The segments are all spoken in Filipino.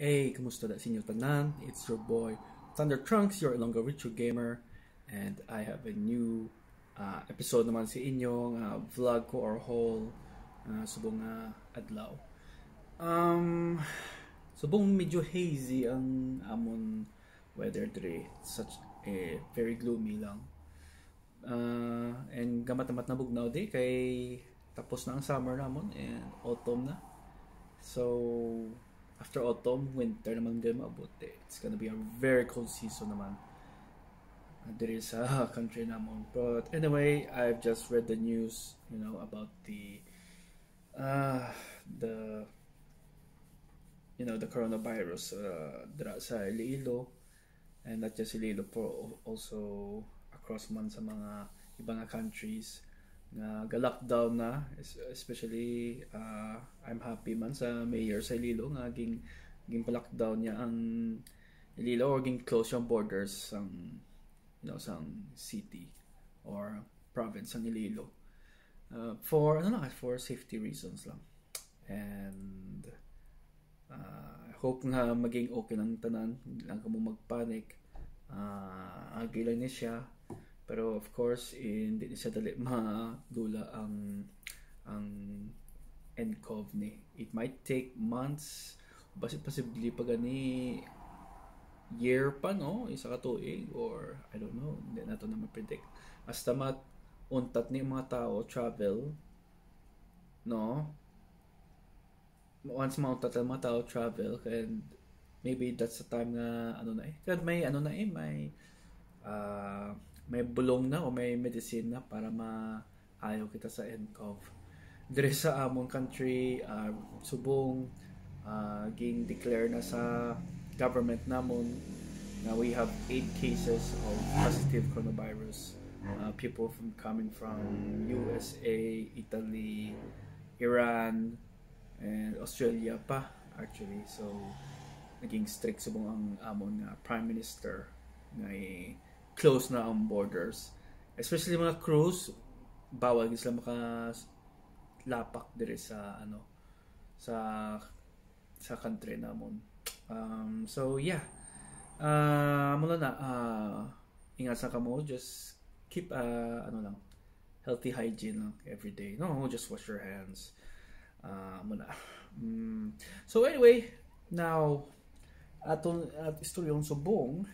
Hey, kumusta da sinyo tanan? It's your boy Thunder Trunks, your Ilonggo Ritual Gamer, and I have a new uh, episode naman sa inyo uh, vlog ko or haul uh, subong uh, adlaw. Um, subong medyo hazy ang amon weather today. Such a very gloomy lang. Uh, and gamat-amat na bugnaw di kay tapos na ang summer namon and autumn na. So, after autumn, winter naman din mabuti. It's gonna be a very cold season naman. There is a country naman. But anyway, I've just read the news, you know, about the uh, the you know, the coronavirus uh, dira sa Iloilo and not just Iloilo pero also across man sa mga ibang countries nga ga-lockdown na especially uh, I'm happy man sa mayor sa Iloilo nga ging ging pa-lockdown niya ang Iloilo or ging close yung borders sang you know sang city or province ng Iloilo uh, for ano lang for safety reasons lang. And uh, hope nga maging okay ng tanan lang ka mo magpanic. Uh, agi lang ni siya pero of course, eh, hindi siya dali madula ang ang ni. It might take months, basi possibly pa gani year pa no, isa ka tuig or I don't know, hindi nato na ma-predict. Basta mat untat ni mga tao travel no once mauntat ang mga tao travel and maybe that's the time na ano na eh kasi may ano na eh may may bulong na o may medicine na para maayaw kita sa NCOV. Dire sa among country, uh, subong uh, ging declare na sa government namon na we have 8 cases of positive coronavirus. Uh, people from coming from USA, Italy, Iran, and Australia pa actually. So naging strict subong ang amon nga prime minister nga close na ang borders. Especially mga cruise, bawal sila maka lapak dire sa ano sa sa country namon. Um, so yeah. Uh, mula na uh, ingat sa kamo just keep uh, ano lang healthy hygiene lang every day. No, just wash your hands. Uh, muna. Mm. So anyway, now atong at istoryong subong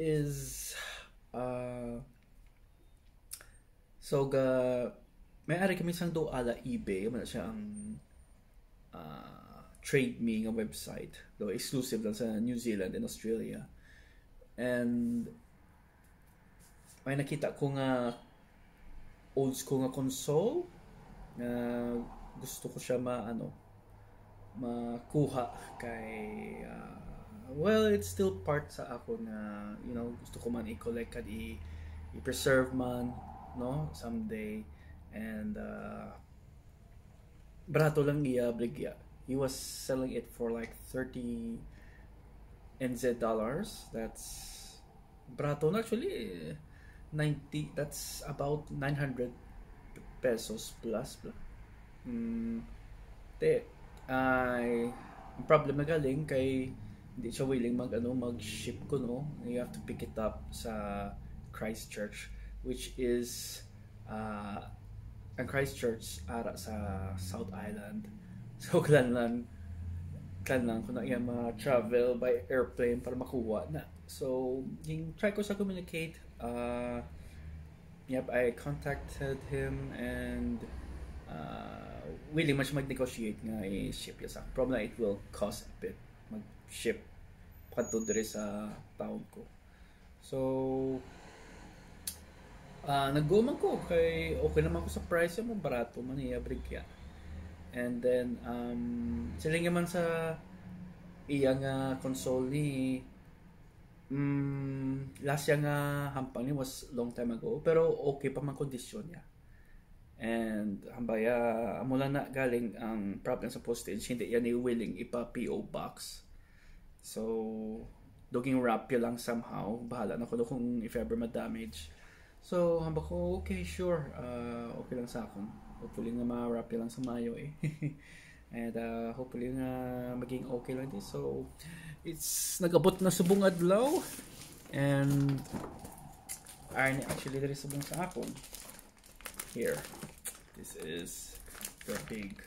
is uh, so ga may ari kami sang do ala eBay. Man siya ang uh, trade me nga website. Do exclusive lang sa New Zealand and Australia. And may nakita ko nga old school nga console na gusto ko siya ma ano makuha kay uh, well, it's still part sa ako na, you know, gusto ko man i-collect at i-preserve man, no, someday. And, uh, lang iya bligya. He was selling it for like 30 NZ dollars. That's, brato na actually, 90, that's about 900 pesos plus. Mm, te, ay, problem na galing kay hindi siya willing mag ano mag-ship ko no? You have to pick it up sa Christchurch which is uh, ang Christchurch ara sa South Island. So kailangan kailangan ko na iya ma-travel by airplane para makuha na. So yung try ko sa communicate uh, yep I contacted him and uh, willing man siya mag-negotiate nga i-ship niya sa problem it will cost a bit mag-ship kadto dire sa taon ko. So uh, nag-go man ko kay okay naman ko sa price mo barato man iya brigya. And then um sila man sa iya nga console ni mm, last year nga hampang ni was long time ago pero okay pa man kondisyon niya. And hambaya mula na galing ang problem sa postage hindi yan ni willing ipa PO box So, doging wrap lang somehow. Bahala na ko kung if ever ma-damage. So, hamba ko, okay, sure. Uh, okay lang sa akin. Hopefully nga ma-wrap lang sa mayo eh. And uh, hopefully nga maging okay lang this. So, it's nagabot na subong adlaw. And, ay, actually, is subong sa akon. Here. This is the big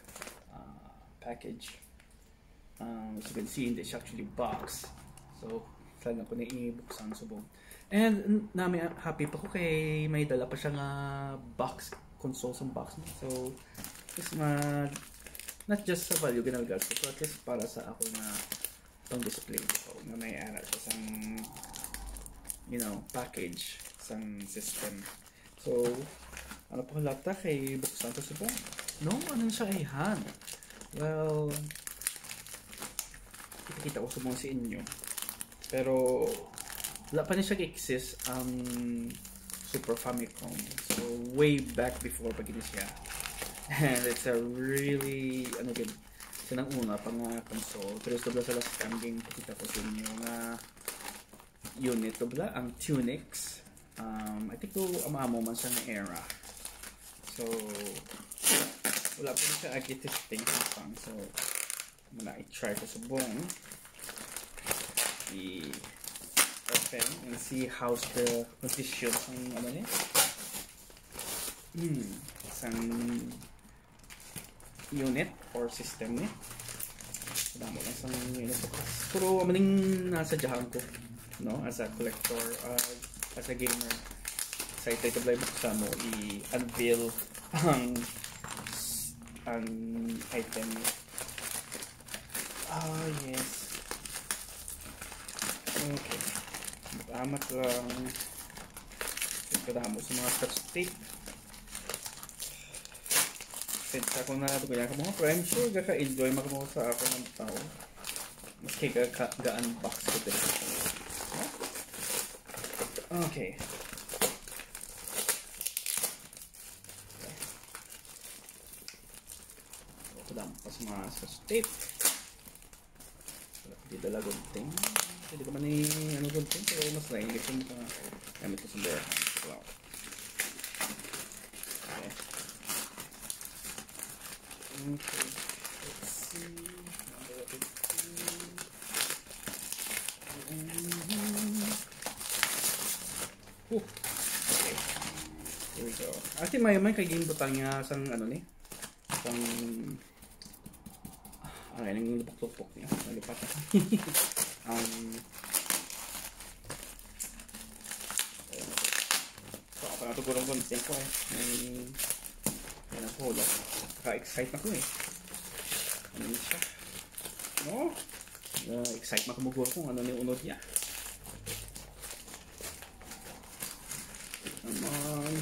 uh, package. Um, as you can see, it's actually box. So, sana ko na i-buksan subong. And namin happy pa ko kay may dala pa siya nga box console sa box. So, is mag not just sa value ginagamit ko, at least para sa ako na pang display ko na may ara siya sang you know, package sang system. So, ano pa lata kay buksan ko sa No, ano siya ay hand. Well, kita ko sa mga sa inyo. Pero, wala pa niya siya exist ang um, Super Famicom. So, way back before pag siya. And it's a really, ano din, siya nang una pang uh, console. Pero ito sa last time game, pakita ko sa inyo nga unit ito bala, ang Tunix. Um, I think to amamo man siya ng era. So, wala pa rin siya agi-testing pang. So, muna i-try ko sa buong. I-open and see how's the condition ng ano niya. Hmm, isang unit or system ni. Damo lang sa unit. Pero maning nasa jahan ko, no? As a collector, uh, as a gamer, excited ka ba buksan mo i-unveil ang ang item Ah, oh, yes. Okay. Amat lang. Pagkadamo sa mga touch tape excited sa ako na kaya ka mga friends sure gaka-enjoy makamuha sa ako ng tao mas kay ga-unbox ko din okay pas mga sa tape wala di dala gunting hindi ko man ni ano gunting pero mas nainggit yung mga gamit ko wow Okay, let's see. Whew. Okay. Here we go. Ate may may kay game butang nga sang ano ni? Sang Ah, ay nang lupok-lupok niya. Nalipat na. um So, ako na ito gurong content ko eh. Yan ang holo. Naka-excite na ko eh. Ano siya? No? Na-excite na kumugo kung ano ni unod niya. Come on.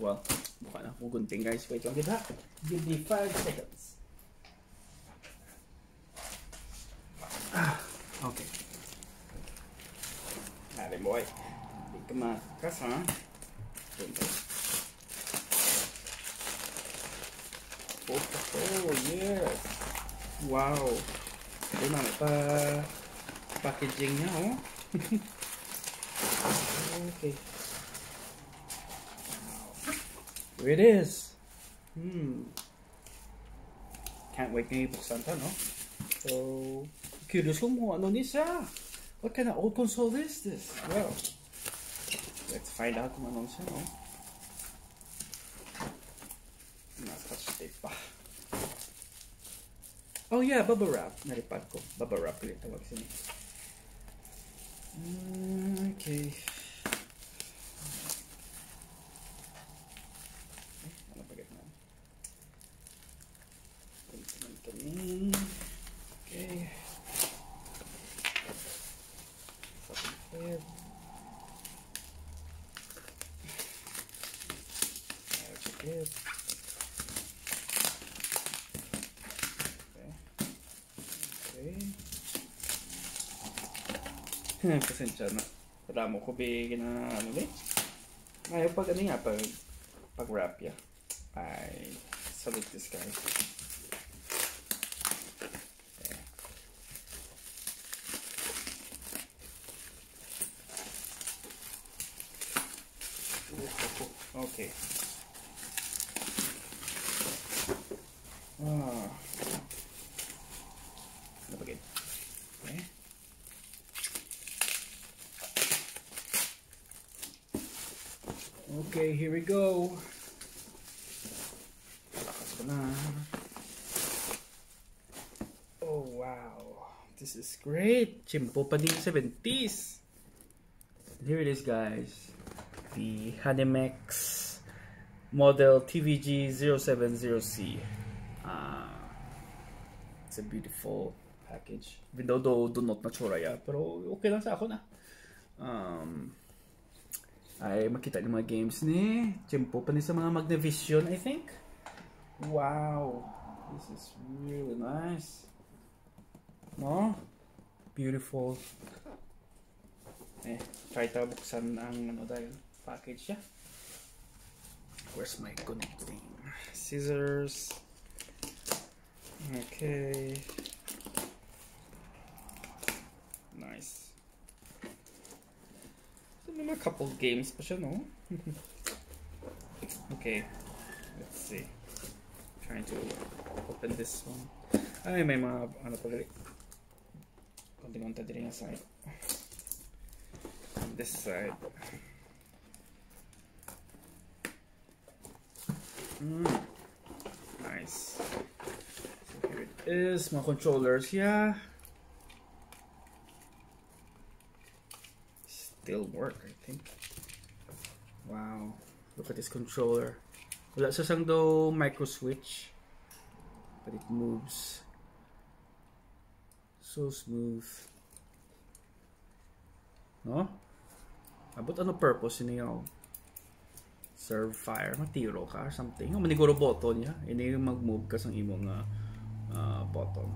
Well, mukha na akong gunting guys. Wait lang kita. Give me 5 seconds. Okay. Here it is. Hmm. Can't wait na ibuksan ta, no? So, curious ko mo, ano ni siya? What kind of old console is this? Well, let's find out kung ano siya, no? Oh yeah, bubble wrap. Nalipad ko. Bubble wrap ulit tawag sini. Okay. Pasensya na. Wala mo ko bigyan na ano eh. Ngayon pag ano nga, pag, pag wrap ya. I salute this guy. Okay. Ah. Here we go. Oh, wow. This is great. Chimpo pa din 70s. Here it is, guys. The Hanimex model TVG070C. Uh, it's a beautiful package. Even do, not mature ya, pero okay lang sa ako na. Um, ay makita ng mga games ni Chimpo pa sa mga Magnavision, I think. Wow. This is really nice. No? Beautiful. Eh, try tayo buksan ang ano dahil package siya. Where's my connecting? Scissors. Okay. Nice. May mga couple games pa siya, no? okay. Let's see. Trying to open this one. Ay, may mga ano pa rin. Yung side. On this side. Mm. Nice. So here it is. Mga controllers. Yeah. Think. Wow. Look at this controller. Wala sa sang daw micro switch. But it moves. So smooth. No? Abot ano purpose niya? serve fire, matiro ka or something. O maniguro button niya. Ini yung mag-move ka sa imong uh, uh, button.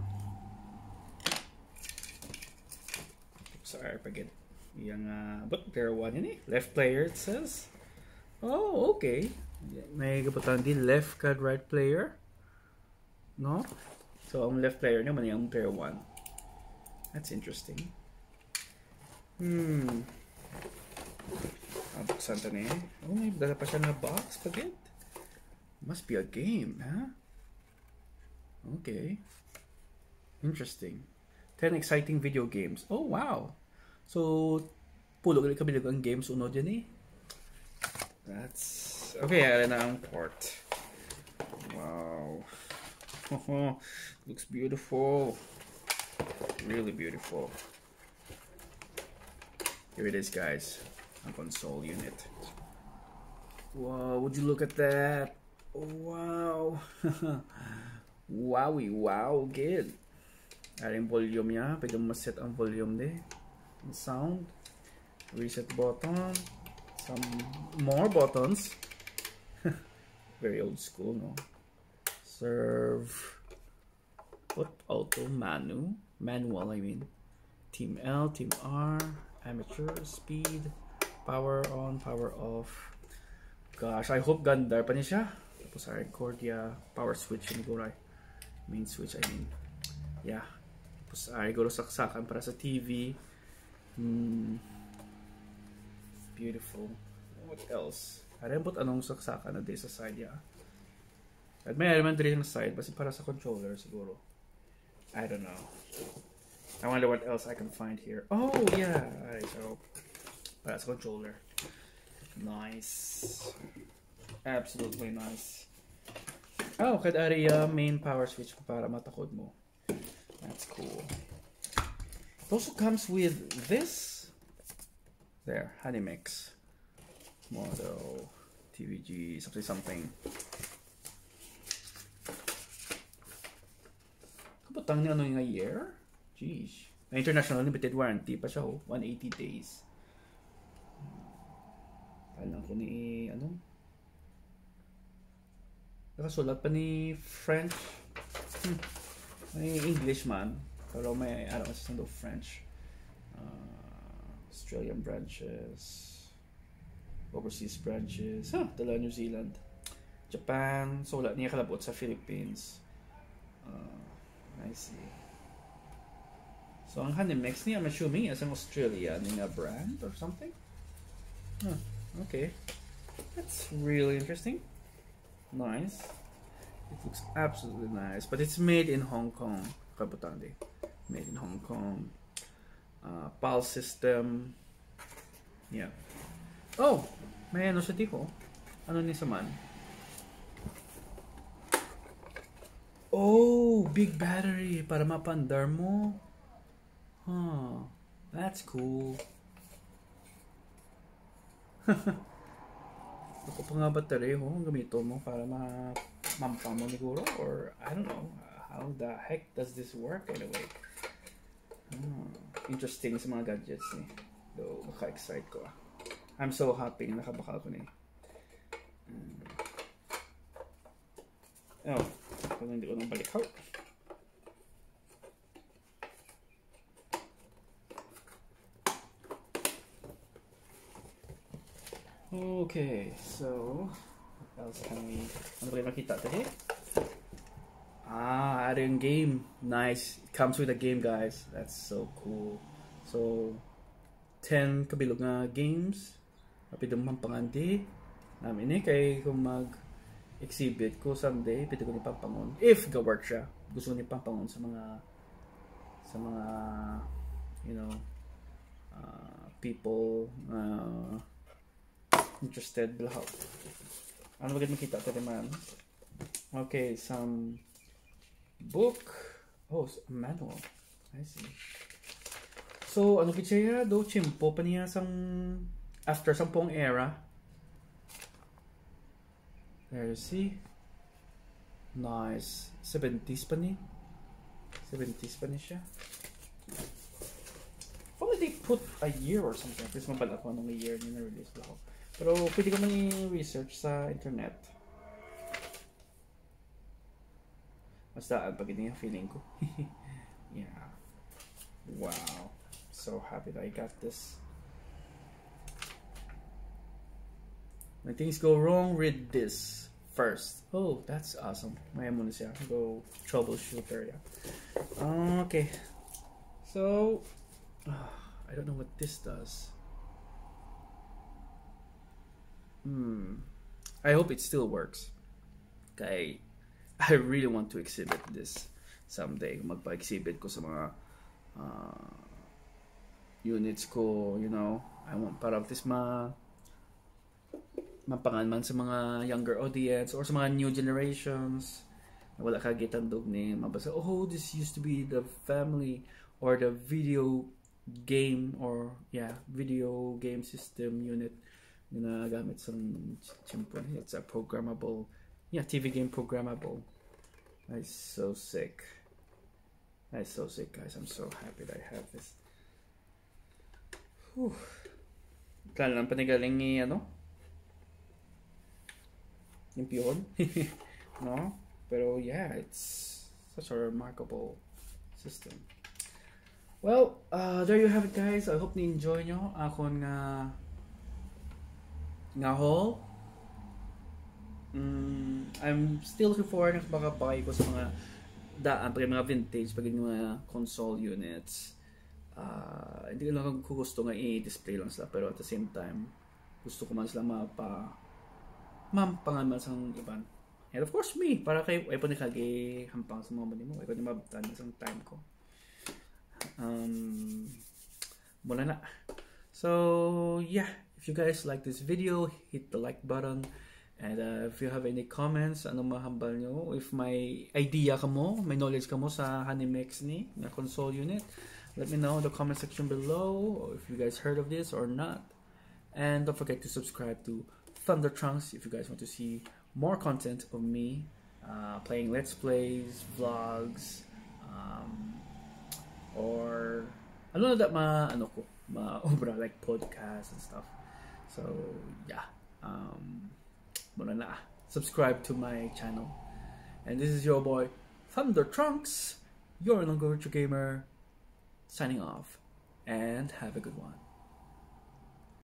Sa so, pagid. Yang uh, but there one ini left player it says. Oh, okay. May kaputan di left card right player. No? So ang left player niya man yung player 1. That's interesting. Hmm. Ah, buksan to na Oh, may dala pa siya na box. Pagit. Must be a game, huh? Okay. Interesting. 10 exciting video games. Oh, wow. So, pulo gali kabilag ang games unod yan eh. That's... Okay, ala na ang port. Wow. Looks beautiful. Really beautiful. Here it is, guys A console unit. Wow, would you look at that? Wow. Wowie, wow, good. Aring volume niya. Pwede mo set ang volume de. Sound. Reset button. Some more buttons. Very old school, no? Serve. What? Auto, manu. Manual, I mean. Team L, Team R. Amateur, speed. Power on, power off. Gosh, I hope ganda pa niya. Tapos ay Cordia power switch yung guray. Main switch, I mean. Yeah. Tapos ah, ay guro saksakan para sa TV. Hmm. Beautiful. What else? Po anong saksakan na di sa side ya. At may element rin sa side, basta para sa controller siguro. I don't know. I wonder what else I can find here. Oh, yeah. Alright, so that's controller. Nice. Absolutely nice. Oh, kad ari uh, main power switch para matakod mo. That's cool. It also comes with this. There, Honeymex model TVG something something. Kapatang ni ano yung year? Jeez. International limited warranty pa siya oh. 180 days. Alam ko ni, ano? Nakasulat pa ni French. Hmm. May English man. Pero may, alam ko sa French. Uh, Australian branches. Overseas branches. Huh, dala New Zealand. Japan. So, wala niya kalabot sa Philippines. Uh, I see. So, ang Hanimex niya, I'm assuming, is an Australian brand or something? Huh. Okay. That's really interesting. Nice. It looks absolutely nice. But it's made in Hong Kong. Kabutande. Made in Hong Kong. Uh, PAL system. Yeah. Oh! May ano siya dito. Ano ni sa man? Oh, big battery para mapandar mo. Huh. That's cool. Ako pa nga battery ho, gamito mo para ma mampang mo siguro or I don't know how the heck does this work anyway. Hmm. Interesting sa mga gadgets ni. Though, maka-excite ko. I'm so happy na nakabakal ko ni. Hmm. Oh, kung hindi ko nang balik. How? Okay, so what else can we ano ba yung makita today? Ah, ada yung game. Nice. It comes with a game, guys. That's so cool. So, 10 kabilog nga games. Kapit ang pangandi. Namin eh, kay kung mag exhibit ko someday, pwede ko ni pampangon. If ga-work siya, gusto ko ni pampangon sa mga sa mga you know uh, people uh, interested bilhaw. Ano ba makita ito man? Okay, some book. Oh, a manual. I see. So, ano kitya do chimpo pa niya sang after sampung era There you see. Nice. 70s pa ni. 70s pa ni siya. Probably they put a year or something. Kasi mabala ko anong year ni na-release ako. Pero pwede ko man i-research sa internet. Basta pag hindi yung feeling ko. yeah. Wow. So happy that I got this. When things go wrong, read this first. Oh, that's awesome. May muna siya. Go troubleshooter. Yeah. Okay. So, uh, I don't know what this does. Hmm. I hope it still works. Okay. I really want to exhibit this someday. Magpa-exhibit ko sa mga uh, units ko, you know. I want para this ma mapangan man sa mga younger audience or sa mga new generations na wala kagitandog ni mabasa oh this used to be the family or the video game or yeah video game system unit na gamit sa siyempre it's a programmable yeah TV game programmable that's so sick that's so sick guys I'm so happy that I have this Whew. Kala lang panigaling ni ano yung pihon. no? Pero yeah, it's such a remarkable system. Well, uh, there you have it guys. I hope ni-enjoy nyo akong nga nga haul. Mm, I'm still looking forward na baka buy ko sa mga daan pa mga vintage pag yung mga console units. Uh, hindi ko lang kung gusto nga i-display lang sila pero at the same time gusto ko man sila mapa ma'am pangalan sang iban. And of course me, para kay ay po ni kagi hampang sa mga mo, ay ko ni mabtan sa time ko. Um, muna na. So, yeah, if you guys like this video, hit the like button. And uh, if you have any comments, ano mahambal nyo, if may idea ka mo, may knowledge ka mo sa Hanimex ni, na console unit, let me know in the comment section below, if you guys heard of this or not. And don't forget to subscribe to Thunder Trunks if you guys want to see more content of me uh, playing Let's Plays, vlogs, um, or ano na that ma ano ko ma obra like podcasts and stuff. So yeah, um, subscribe to my channel. And this is your boy Thunder Trunks, your Longo Gamer, signing off, and have a good one.